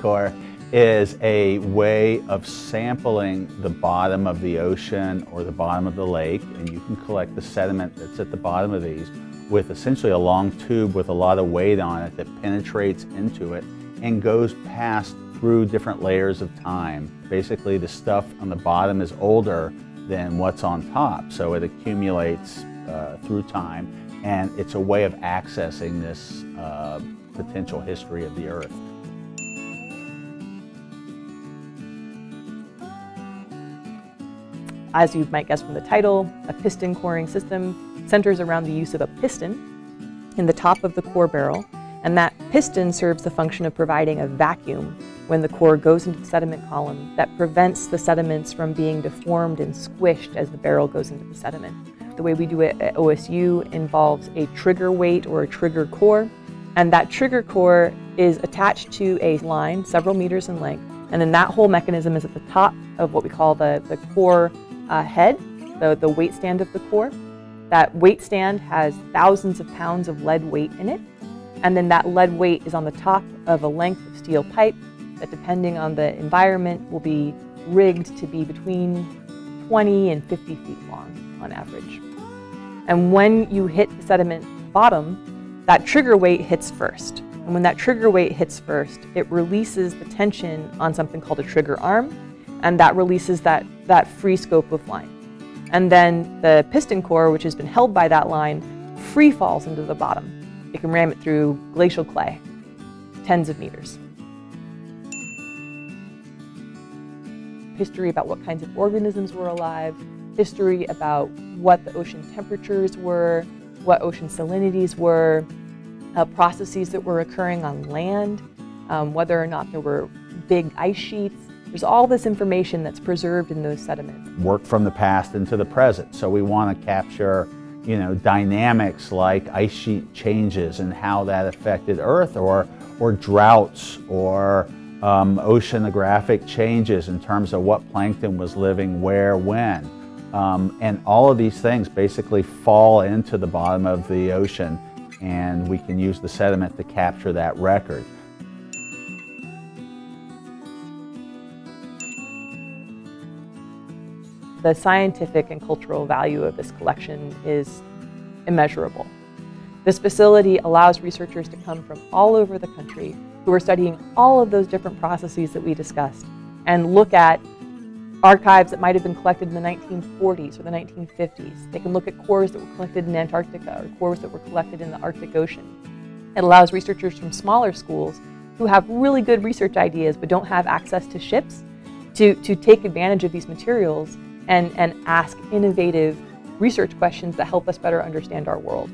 Core is a way of sampling the bottom of the ocean or the bottom of the lake, and you can collect the sediment that's at the bottom of these with essentially a long tube with a lot of weight on it that penetrates into it and goes past through different layers of time. Basically, the stuff on the bottom is older than what's on top, so it accumulates uh, through time, and it's a way of accessing this uh, potential history of the Earth. As you might guess from the title, a piston coring system centers around the use of a piston in the top of the core barrel, and that piston serves the function of providing a vacuum when the core goes into the sediment column that prevents the sediments from being deformed and squished as the barrel goes into the sediment. The way we do it at OSU involves a trigger weight or a trigger core, and that trigger core is attached to a line several meters in length, and then that whole mechanism is at the top of what we call the, the core uh, head, the, the weight stand of the core. That weight stand has thousands of pounds of lead weight in it, and then that lead weight is on the top of a length of steel pipe that depending on the environment will be rigged to be between 20 and 50 feet long on average. And when you hit the sediment bottom, that trigger weight hits first. And when that trigger weight hits first, it releases the tension on something called a trigger arm, and that releases that, that free scope of line. And then the piston core, which has been held by that line, free falls into the bottom. It can ram it through glacial clay, tens of meters. History about what kinds of organisms were alive, history about what the ocean temperatures were, what ocean salinities were, uh, processes that were occurring on land, um, whether or not there were big ice sheets. There's all this information that's preserved in those sediments. Work from the past into the present. So we want to capture you know, dynamics like ice sheet changes and how that affected Earth or, or droughts or um, oceanographic changes in terms of what plankton was living where, when. Um, and all of these things basically fall into the bottom of the ocean and we can use the sediment to capture that record. The scientific and cultural value of this collection is immeasurable. This facility allows researchers to come from all over the country who are studying all of those different processes that we discussed and look at archives that might have been collected in the 1940s or the 1950s. They can look at cores that were collected in Antarctica or cores that were collected in the Arctic Ocean. It allows researchers from smaller schools who have really good research ideas but don't have access to ships to, to take advantage of these materials and, and ask innovative research questions that help us better understand our world.